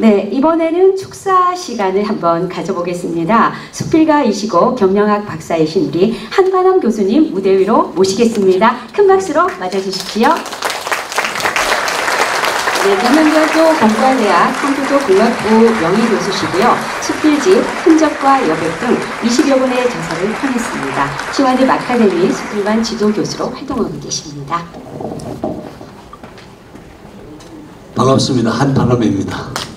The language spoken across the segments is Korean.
네, 이번에는 축사 시간을 한번 가져보겠습니다. 수필가이시고 경영학 박사이신 우리 한관함 교수님 무대 위로 모시겠습니다. 큰 박수로 맞아주십시오. 네, 경남대학교 공과대학 컴퓨터 공학부 명예교수시고요. 수필집, 흔적과 여백 등 20여 권의 저서를 펴냈습니다. 시와대 아카데미 수필반 지도교수로 활동하고 계십니다. 반갑습니다. 한바람입니다.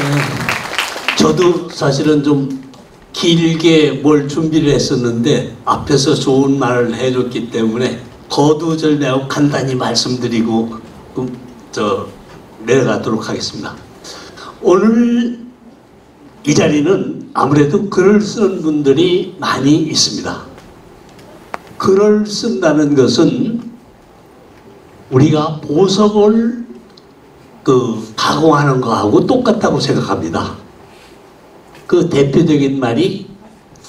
네, 저도 사실은 좀 길게 뭘 준비를 했었는데 앞에서 좋은 말을 해줬기 때문에 거두절미하고 간단히 말씀드리고 음, 저 내려가도록 하겠습니다. 오늘 이 자리는 아무래도 글을 쓰는 분들이 많이 있습니다. 글을 쓴다는 것은 우리가 보석을 그 가공하는 거하고 똑같다고 생각합니다. 그 대표적인 말이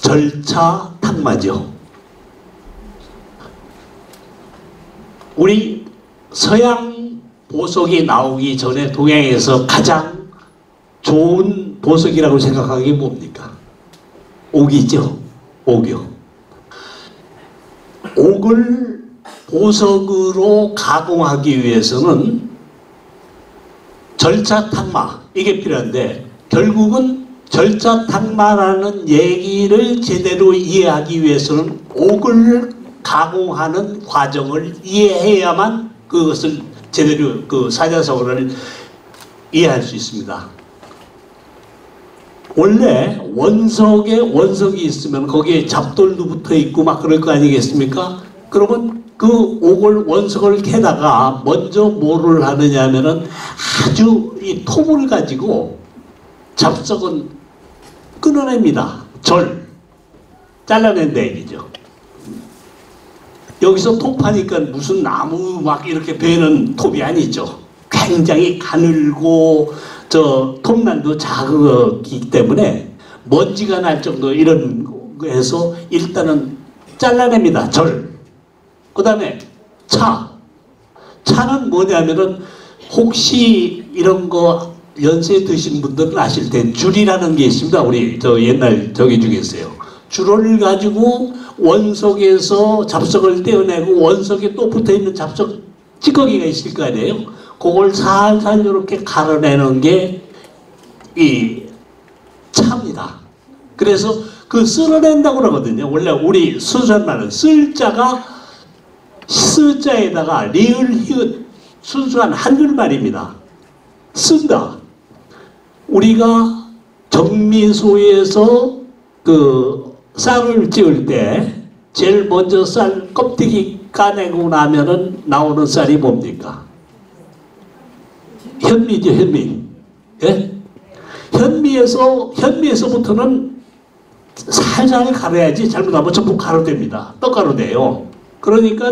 절차 탁마죠. 우리 서양 보석이 나오기 전에 동양에서 가장 좋은 보석이라고 생각하는 게 뭡니까? 옥이죠. 옥이요. 옥을 보석으로 가공하기 위해서는 절차탁마 이게 필요한데 결국은 절차탁마라는 얘기를 제대로 이해하기 위해서는 옥을 가공하는 과정을 이해해야만 그것을 제대로 그 사자성어를 이해할 수 있습니다. 원래 원석에 원석이 있으면 거기에 잡돌도 붙어 있고 막 그럴 거 아니겠습니까? 그러면 그 옥을 원석을 캐다가 먼저 뭐를 하느냐 하면은 아주 이 톱을 가지고 잡석은 끊어냅니다. 절 잘라낸다 얘기죠. 여기서 톱하니까 무슨 나무 막 이렇게 베는 톱이 아니죠. 굉장히 가늘고 저 톱난도 작기 때문에 먼지가 날 정도 이런 거에서 일단은 잘라냅니다. 절. 그 다음에 차. 차는 뭐냐면은 혹시 이런 거 연세 드신 분들은 아실 텐 줄이라는 게 있습니다. 우리 저 옛날 저기 중에서요. 줄을 가지고 원석에서 잡석을 떼어내고 원석에 또 붙어 있는 잡석 찌꺼기가 있을 거 아니에요. 그걸 살살 이렇게 갈아내는 게 이 차입니다. 그래서 그 쓸어낸다고 그러거든요. 원래 우리 순수한 말은 쓸자가 스자에다가 리을 히읗 순수한 한줄말입니다. 쓴다. 우리가 정미소에서 그 쌀을 찌울 때 제일 먼저 쌀 껍데기 까내고 나면은 나오는 쌀이 뭡니까? 현미죠, 현미. 예? 현미에서 현미에서부터는 살살 갈아야지 잘못하면 전부 가루 됩니다. 떡가루 돼요. 그러니까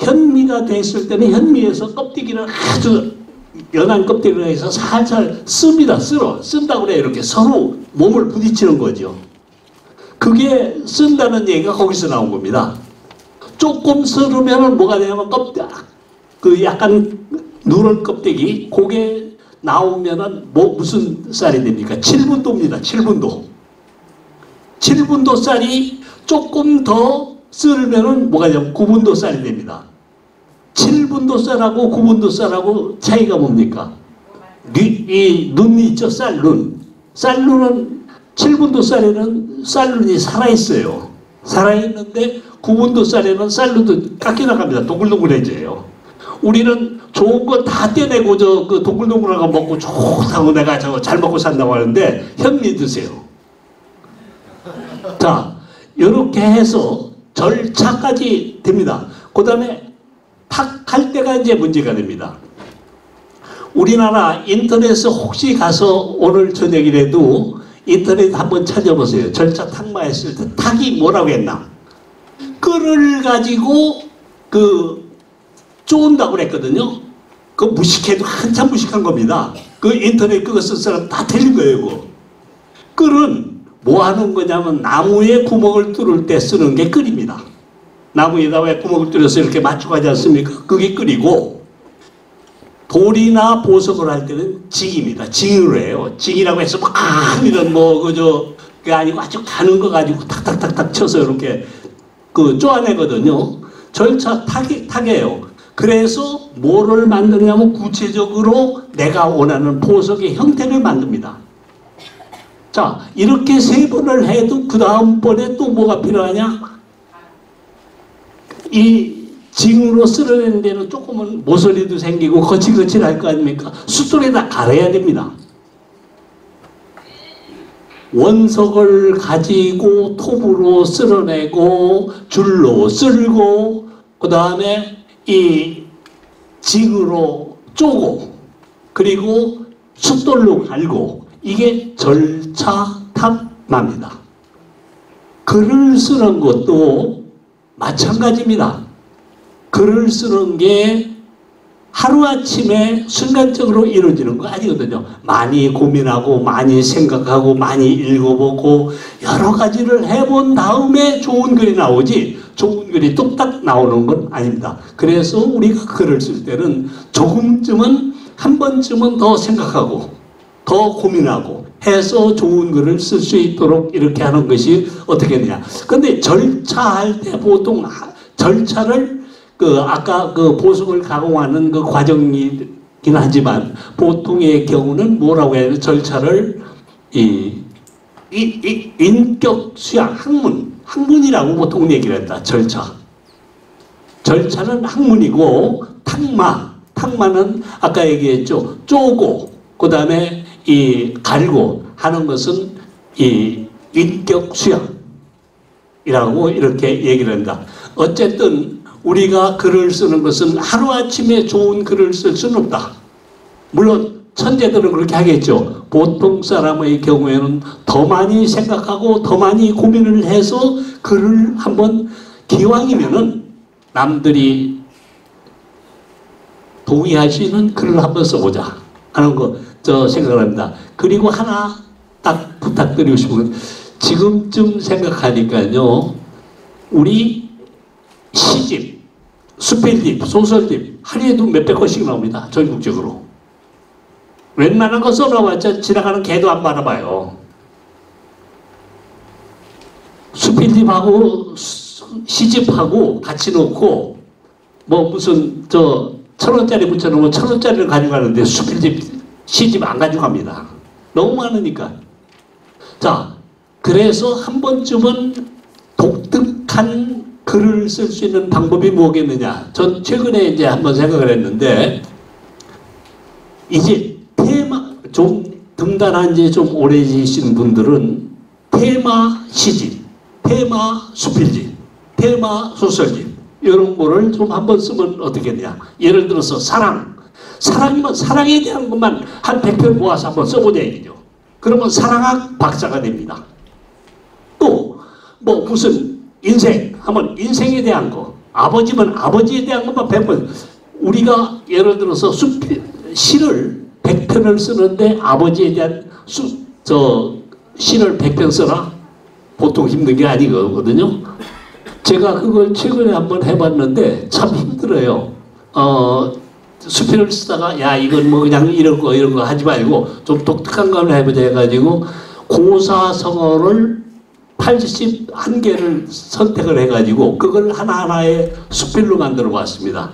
현미가 됐을 때는 현미에서 껍데기를 아주 연한 껍데기를 해서 살살 씁니다. 쓸어. 쓴다고 그래 이렇게 서로 몸을 부딪히는 거죠. 그게 쓴다는 얘기가 거기서 나온 겁니다. 조금 썰으면 뭐가 되냐면 껍데기 그 약간 누런 껍데기 그게 나오면은 뭐 무슨 쌀이 됩니까? 7분도입니다. 7분도. 7분도 쌀이 조금 더 썰으면은 뭐가 되냐면 9분도 쌀이 됩니다. 7분도 쌀하고 9분도 쌀하고 차이가 뭡니까? 이 눈이 있죠? 쌀눈. 쌀눈은 7분도 쌀에는 쌀눈이 살아있어요. 살아있는데 9분도 쌀에는 쌀눈도 깎여나갑니다. 동글동글해져요. 우리는 좋은 거 다 떼내고 저 그 동글동글한 거 먹고 좋다고 내가 저거 잘 먹고 산다고 하는데 현미 드세요. 자, 이렇게 해서 절차까지 됩니다. 그 다음에 탁할 때가 이제 문제가 됩니다. 우리나라 인터넷에 혹시 가서 오늘 저녁이라도 인터넷 한번 찾아보세요. 절차 탁마했을 때 탁이 뭐라고 했나? 끈을 가지고 그 쪼은다고 그랬거든요. 그 무식해도 한참 무식한 겁니다. 그 인터넷 그거 쓴 사람 다 틀린 거예요. 그거. 끈은 뭐 하는 거냐면 나무에 구멍을 뚫을 때 쓰는 게 끈입니다. 나무에다 왜 구멍을 뚫어서 이렇게 하지 않습니까? 그게 끈이고 돌이나 보석을 할 때는 징입니다. 징으로 해요. 징이라고 해서 막 이런 뭐 그저 그 아니고 아주 가는 거 가지고 탁탁탁탁 쳐서 이렇게 그 쪼아내거든요. 절차 타기 타게요. 그래서 뭐를 만드냐면 구체적으로 내가 원하는 보석의 형태를 만듭니다. 자 이렇게 세 번을 해도 그 다음 번에 또 뭐가 필요하냐? 이 징으로 쓸어내는 데는 조금은 모서리도 생기고 거칠거칠할 거 아닙니까? 숫돌에다 갈아야 됩니다. 원석을 가지고 톱으로 쓸어내고 줄로 쓸고 그 다음에 이 징으로 쪼고 그리고 숫돌로 갈고 이게 절차탑마입니다. 글을 쓰는 것도 마찬가지입니다. 글을 쓰는 게 하루아침에 순간적으로 이루어지는 거 아니거든요. 많이 고민하고, 많이 생각하고, 많이 읽어보고, 여러 가지를 해본 다음에 좋은 글이 나오지, 좋은 글이 뚝딱 나오는 건 아닙니다. 그래서 우리가 글을 쓸 때는 조금쯤은, 한 번쯤은 더 생각하고, 더 고민하고, 해서 좋은 글을 쓸 수 있도록 이렇게 하는 것이 어떻게 되냐. 근데 절차할 때 보통 하- 절차를 그 아까 그 보석을 가공하는 그 과정이긴 하지만 보통의 경우는 뭐라고 해야 되나? 절차를 이, 이, 이 인격 수양 학문 학문이라고 보통 얘기를 했다 절차. 절차는 학문이고 탁마 탁마는 아까 얘기했죠. 쪼고 그 다음에 이 갈고 하는 것은 이 인격 수양이라고 이렇게 얘기를 한다 어쨌든 우리가 글을 쓰는 것은 하루아침에 좋은 글을 쓸 수는 없다. 물론 천재들은 그렇게 하겠죠. 보통 사람의 경우에는 더 많이 생각하고 더 많이 고민을 해서 글을 한번 기왕이면은 남들이 있는 글을 한번 써보자 하는 거 저 생각을 합니다. 그리고 하나 딱 부탁드리고 싶은 건 지금쯤 생각하니까요. 우리 시집, 수필집, 소설집 하루에도 몇백 권씩 나옵니다. 전국적으로. 웬만한 거 써놔봤자 지나가는 개도 안 받아봐요. 수필집하고 수- 시집하고 같이 놓고 뭐 무슨 저 천 원짜리 붙여놓으면 천 원짜리를 가져가는데 수필집, 시집 안 가져갑니다. 너무 많으니까. 자, 그래서 한 번쯤은 독특한 글을 쓸 수 있는 방법이 뭐겠느냐. 전 최근에 이제 한번 생각을 했는데, 이제 테마, 좀 등단한 지 좀 오래지신 분들은 테마 시집, 테마 수필집, 테마 소설집, 이런 거를 좀 한번 쓰면 어떻겠냐. 예를 들어서 사랑. 사랑이면 사랑에 대한 것만 한 100편 모아서 한번 써보자 얘기죠. 그러면 사랑학 박사가 됩니다. 또 뭐 무슨 인생 하면 인생에 대한 거 아버지면 아버지에 대한 것만 100번 우리가 예를 들어서 수필, 시를 100편을 쓰는데 아버지에 대한 수, 저 시를 100편 써라 보통 힘든 게 아니거든요 제가 그걸 최근에 한번 해봤는데 참 힘들어요 어, 수필을 쓰다가 야 이건 뭐 그냥 이런 거 이런 거 하지 말고 좀 독특한 걸 해보자 해가지고 고사성어를 81개를 선택을 해가지고 그걸 하나하나의 수필로 만들어 봤습니다.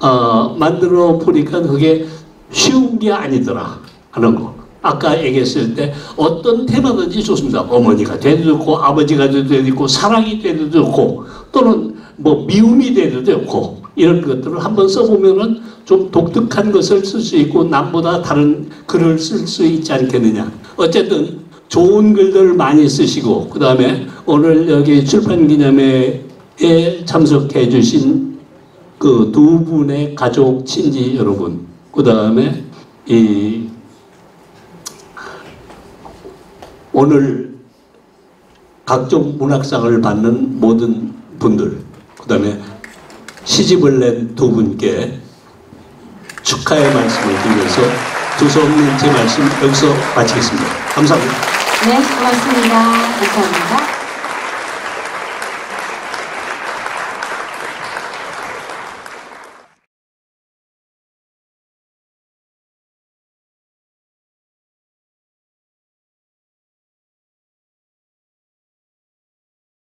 어, 만들어 보니까 그게 쉬운 게 아니더라 하는 거. 아까 얘기했을 때 어떤 테마든지 좋습니다. 어머니가 돼도 좋고 아버지가 돼도 좋고 사랑이 돼도 좋고 또는 뭐 미움이 돼도 좋고 이런 것들을 한번 써보면은 좀 독특한 것을 쓸 수 있고 남보다 다른 글을 쓸 수 있지 않겠느냐. 어쨌든 좋은 글들 많이 쓰시고 그 다음에 오늘 여기 출판 기념회에 참석해 주신 그 두 분의 가족 친지 여러분 그 다음에 이 오늘 각종 문학상을 받는 모든 분들 그 다음에 시집을 낸 두 분께 축하의 말씀을 드리면서 두서없는 제 말씀 여기서 마치겠습니다. 감사합니다. 네, 고맙습니다. 감사합니다.